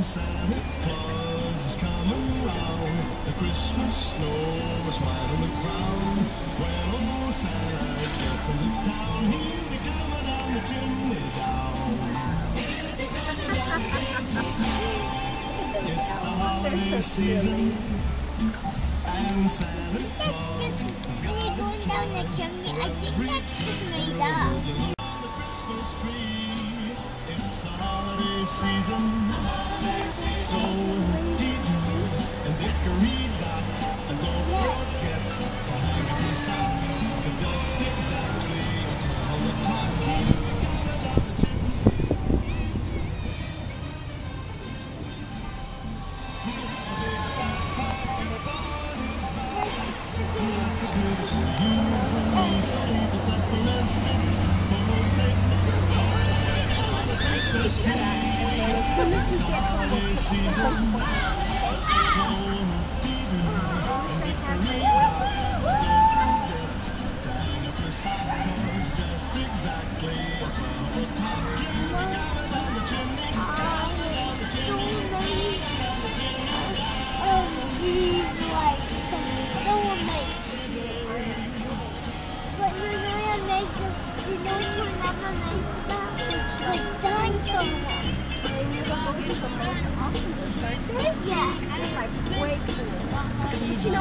Santa Claus is coming round. The Christmas snow is white on the ground. When old Santa gets into town, he'll be coming down the chimney down. it's the holiday season. And Santa Claus. That's just me going down the chimney. I think that's just made up. season. So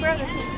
Brothers.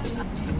あっ!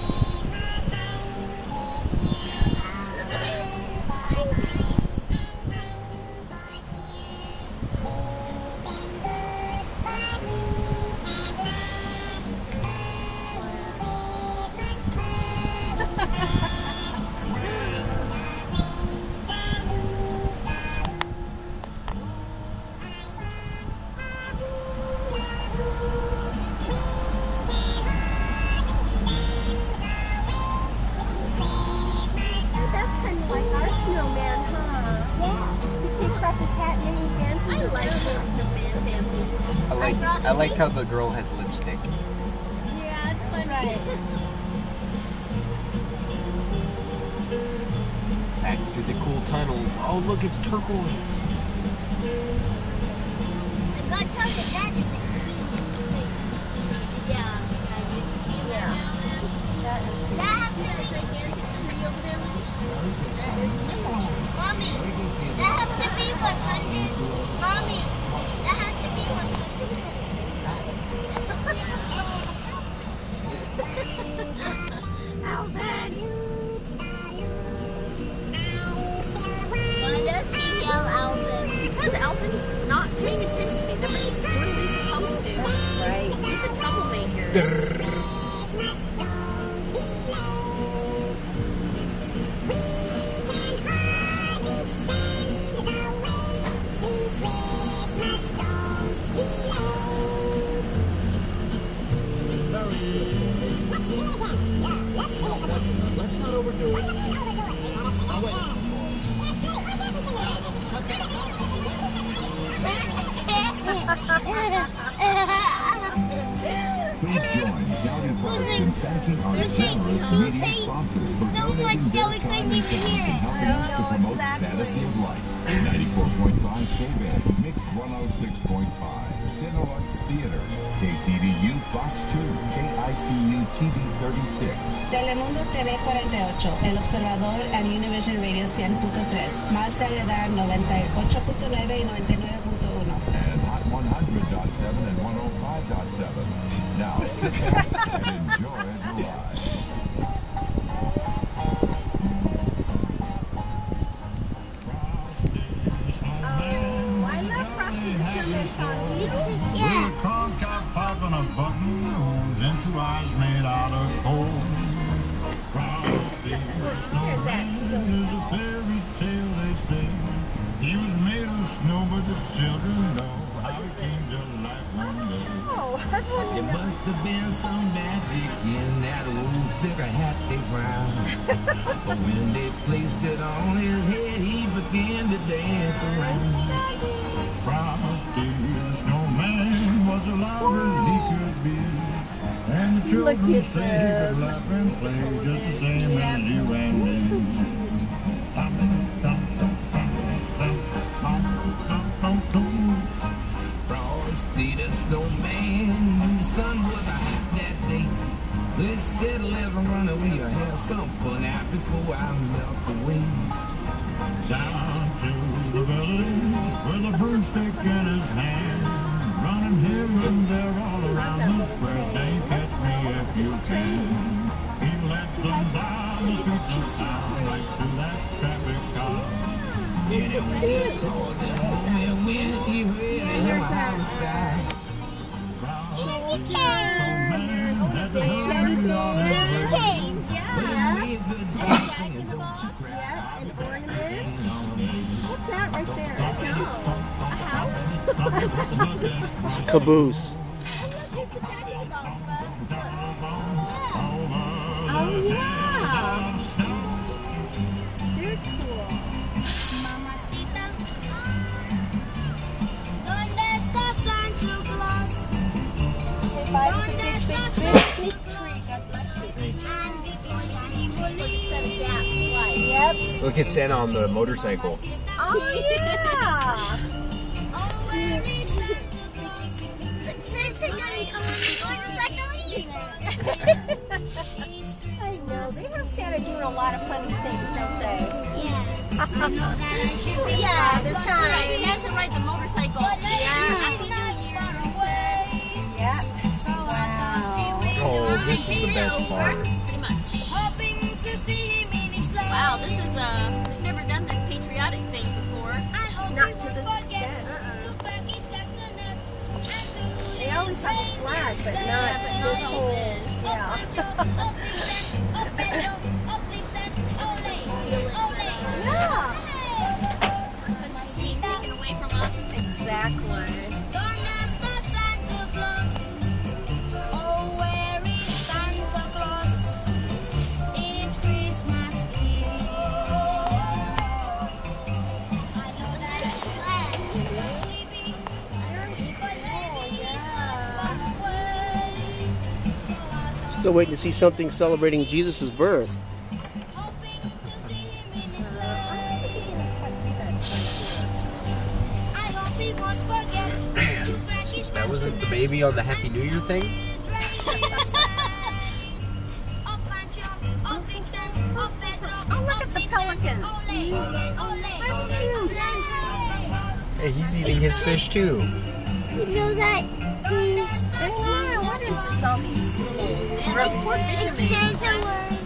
I like how the girl has lipstick. Yeah, it's funny. Right. Back through the cool tunnel. Oh, look, it's turquoise. I got turquoise. That is. Yeah, yeah, you see where. That is. That has a gigantic tree Mommy, that has to be 100. Mommy, that has to be 100. Fantasy of Light. 94.5 KBAY, Mixed 106.5, Cinelux Theaters, KTVU Fox 2, KICU TV 36. Telemundo TV 48, El Observador and Univision Radio 100.3, más variedad 98.9 y 99.1. and Hot 100.7 and 105.7. Now sit back and enjoy Yeah. Corn cob pop on a button nose and two eyes made out of coal. Frosty snowman is a fairy tale, they say. He was made of snow, but the children know how he came to life one must have been some magic in that old cigar hat they found. but when they placed it on his head, he began to dance around. And the at say he could laugh and play just the same as you and me. Frosty the snowman, the sun was hot that day. So he said, let's run away or have some fun out before I melt away. Down to the village with a broomstick in his hand. Running here and there all around the square, saying, can. He led them down the streets of town, right to that traffic car. And it went across the home and when he heard him outside. Candy cane. Man had to hurry on his Candy cane. Yeah. Wave goodbye, singing, don't you cry. Yeah, an ornament. What's that? A house? It's a caboose. Yep. Look at Santa on the motorcycle. Oh, yeah. Oh, Santa Claus? Santa doesn't come on the motorcycle. I know. They have Santa doing a lot of funny things, don't they? Yeah. I know that I Yeah, they're Santa trying. Santa ride the motorcycle. Happy New Yeah. So I thought we would Oh, this is the best part. Wow, this is uh, we've never done this patriotic thing before. Not to this extent. They always have a flag, but not Yeah, but this not all whole. this. Yeah. Still waiting to see something celebrating Jesus' birth. That wasn't the baby on the Happy New Year thing? Oh, look at the pelican. That's cute. Hey, he's eating his fish too. You know that? Yeah, what is this? All poor fishermen. Santa word.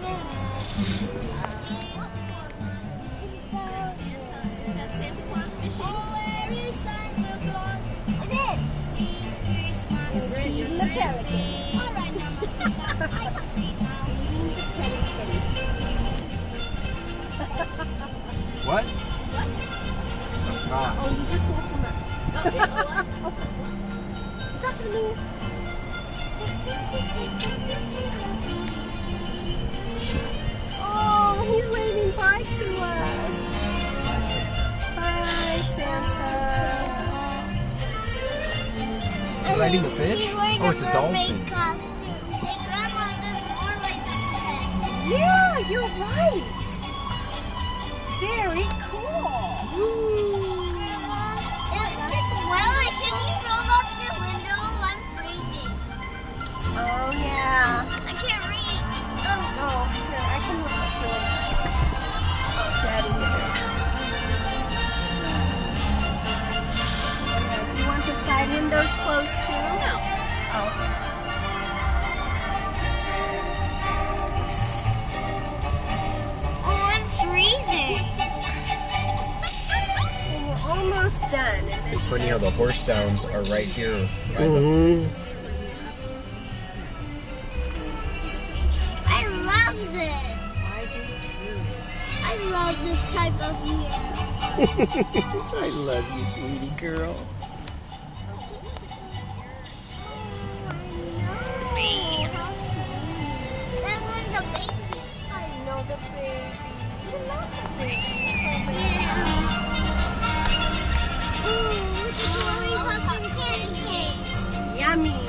Is he riding the fish? Oh, it's a dolphin. Hey, Grandma, there's more lights up ahead. Yeah, you're right. Very cool. Well, can you roll up your window? I'm freezing. Oh, yeah. I can't read. Oh, oh here, I can look up your Oh, the horse sounds are right here. By the, Mm-hmm. I love this. I do too. I love this type of year. I love you, sweetie girl. That one's a baby. I know the baby. You love the baby. Cane.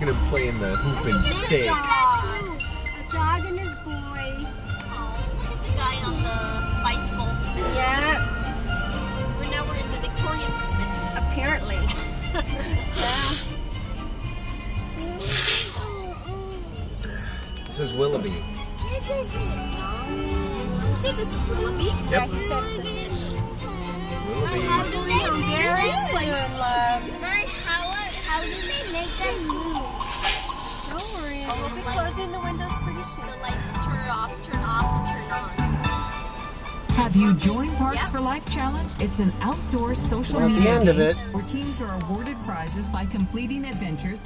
Lights. oh, gonna play in the hoop and stick. Dog. A dog and his boy. Look at the guy on the bicycle. Yeah, We're now we're in the Victorian Christmas. apparently. yeah. This is Willoughby. See, this is Willoughby. Yeah, he said this. Willoughby. How do they very soon, love. How, do they make them move? Don't worry, we'll be closing the windows pretty soon. The lights turn off, turn off, turn on. Have you joined Parks for Life Challenge? It's an outdoor social Well, at the media end of game it- where teams are awarded prizes by completing adventures